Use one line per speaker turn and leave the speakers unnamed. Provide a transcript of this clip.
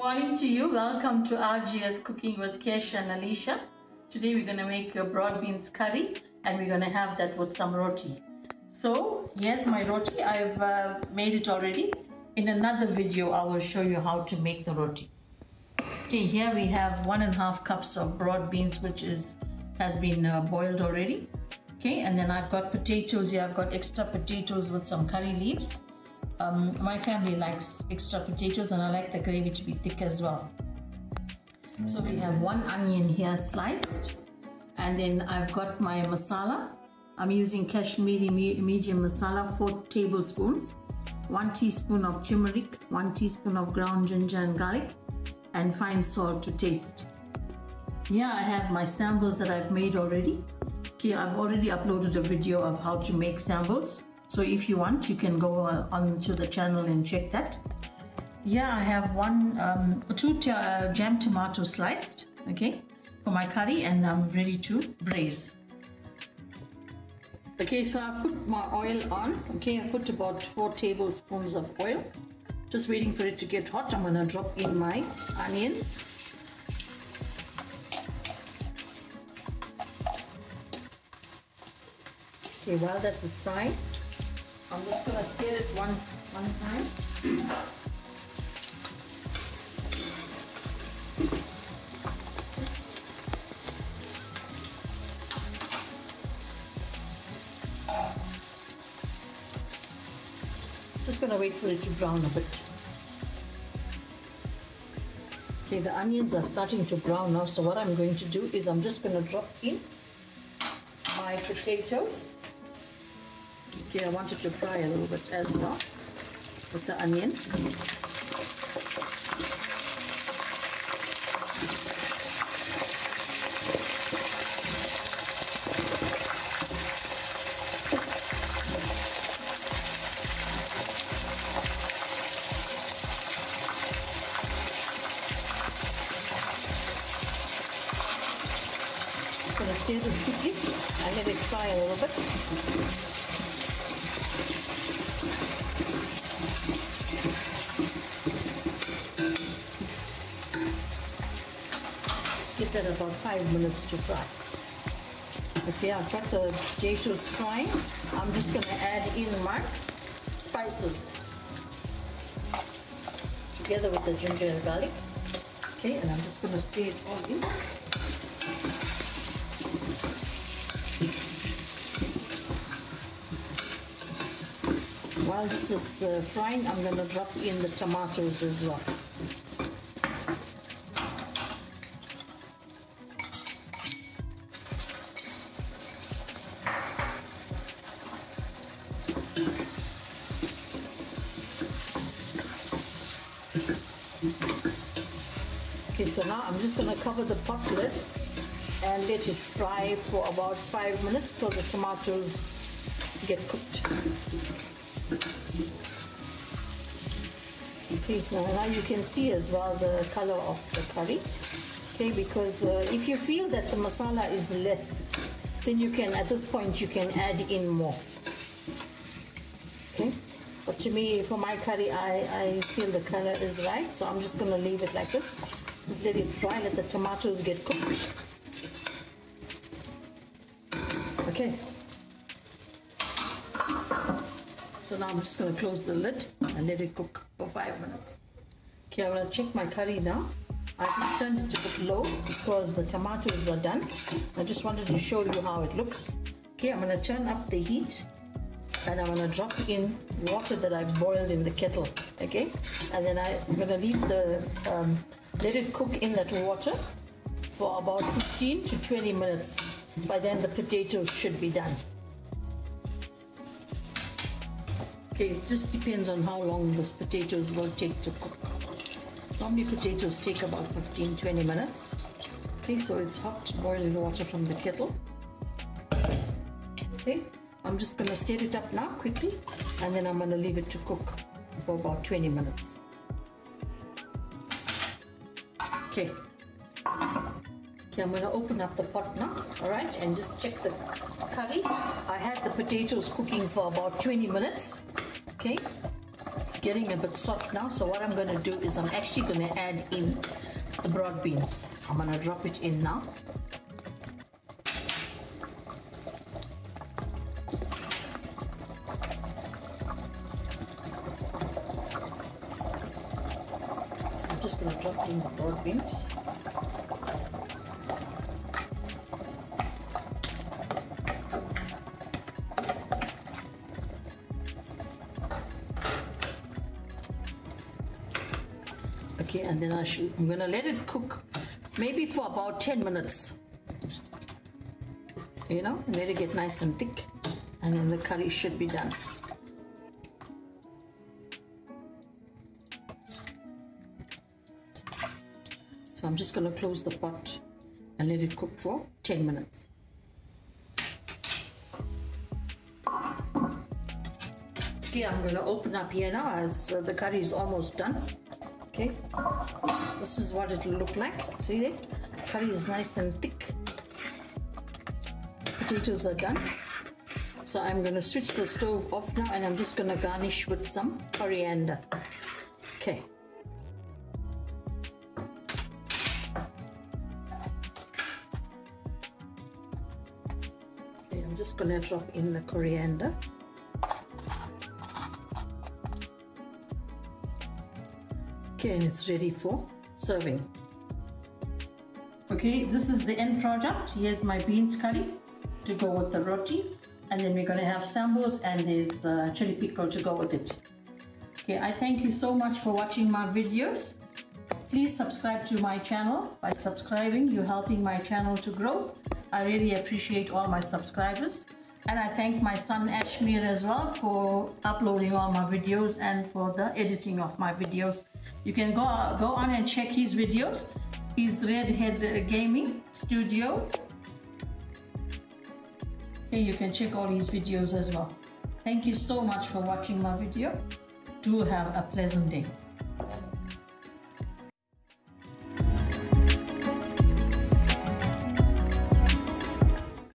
morning to you. Welcome to RGS Cooking with Kesha and Alicia. Today we're going to make a broad beans curry and we're going to have that with some roti. So, here's my roti. I've uh, made it already. In another video, I will show you how to make the roti. Okay, here we have one and a half cups of broad beans, which is has been uh, boiled already. Okay, and then I've got potatoes here. I've got extra potatoes with some curry leaves. Um, my family likes extra potatoes and I like the gravy to be thick as well. So we have one onion here sliced and then I've got my masala. I'm using Kashmiri medium masala, 4 tablespoons, 1 teaspoon of turmeric, 1 teaspoon of ground ginger and garlic and fine salt to taste. Here I have my sambals that I've made already. Okay, I've already uploaded a video of how to make sambals. So if you want, you can go uh, onto the channel and check that. Yeah, I have one, um, two uh, jam tomato sliced, okay, for my curry and I'm ready to braise. Okay, so I put my oil on. Okay, I put about four tablespoons of oil. Just waiting for it to get hot. I'm gonna drop in my onions. Okay, while that's frying, I'm just gonna stir it one one time. Just gonna wait for it to brown a bit. Okay, the onions are starting to brown now, so what I'm going to do is I'm just gonna drop in my potatoes. Okay, I want it to fry a little bit as well with the onion. going to stir this quickly and let it fry a little bit. About five minutes to fry. Okay, I've got the potatoes frying. I'm just going to add in my spices together with the ginger and garlic. Okay, and I'm just going to stir it all in. While this is uh, frying, I'm going to drop in the tomatoes as well. Okay, so now I'm just going to cover the pot lid and let it fry for about five minutes till the tomatoes get cooked. Okay, now, you can see as well the color of the curry. Okay, because uh, if you feel that the masala is less, then you can, at this point, you can add in more. But to me, for my curry, I, I feel the color is right, so I'm just going to leave it like this. Just let it fry, let the tomatoes get cooked. Okay. So now I'm just going to close the lid and let it cook for five minutes. Okay, I'm going to check my curry now. I just turned it a bit low because the tomatoes are done. I just wanted to show you how it looks. Okay, I'm going to turn up the heat and I'm going to drop in water that I've boiled in the kettle. Okay, and then I'm going to leave the, um, let it cook in that water for about 15 to 20 minutes. By then the potatoes should be done. Okay, it just depends on how long those potatoes will take to cook. Normally potatoes take about 15-20 minutes. Okay, so it's hot boiling water from the kettle. Okay, I'm just going to stir it up now quickly and then I'm going to leave it to cook for about 20 minutes. Okay. Okay, I'm going to open up the pot now, all right, and just check the curry. I had the potatoes cooking for about 20 minutes, okay. It's getting a bit soft now. So what I'm going to do is I'm actually going to add in the broad beans. I'm going to drop it in now. Okay and then I I'm gonna let it cook maybe for about 10 minutes. You know let it get nice and thick and then the curry should be done so I'm just gonna close the pot and let it cook for 10 minutes. Okay I'm gonna open up here now as uh, the curry is almost done. Okay. This is what it will look like. See there? Curry is nice and thick. Potatoes are done. So I'm going to switch the stove off now and I'm just going to garnish with some coriander. Okay just to drop in the coriander Okay, and it's ready for serving. Okay, this is the end product. Here's my beans curry to go with the roti. And then we're going to have sambals and there's the chili pickle to go with it. Okay, I thank you so much for watching my videos. Please subscribe to my channel. By subscribing, you're helping my channel to grow. I really appreciate all my subscribers. And I thank my son Ashmir as well for uploading all my videos and for the editing of my videos. You can go, go on and check his videos. His Redhead Gaming Studio. And you can check all his videos as well. Thank you so much for watching my video. Do have a pleasant day.